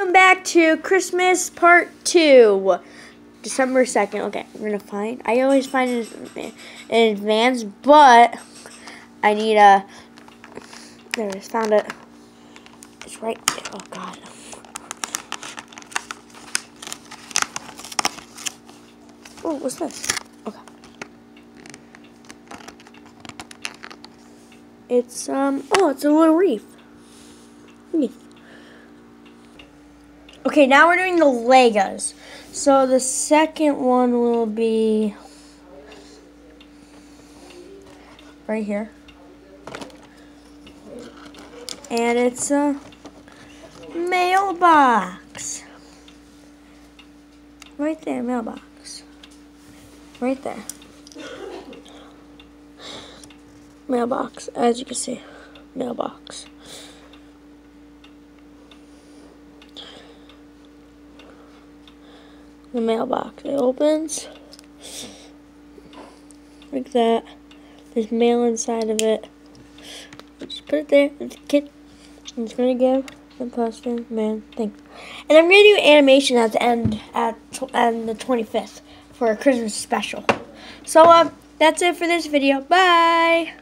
Welcome back to Christmas Part 2. December 2nd. Okay, we're going to find. I always find it in advance, but I need a. There it is. Found it. It's right. Oh, God. Oh, what's this? Okay. It's, um, oh, it's a little reef. Reef. Okay, now we're doing the Legos. So the second one will be right here. And it's a mailbox. Right there, mailbox. Right there. Mailbox, as you can see. Mailbox. The mailbox. It opens like that. There's mail inside of it. Just put it there. It's a kid. I'm gonna give the poster man thing. And I'm gonna do animation at the end at on the 25th for a Christmas special. So um, that's it for this video. Bye.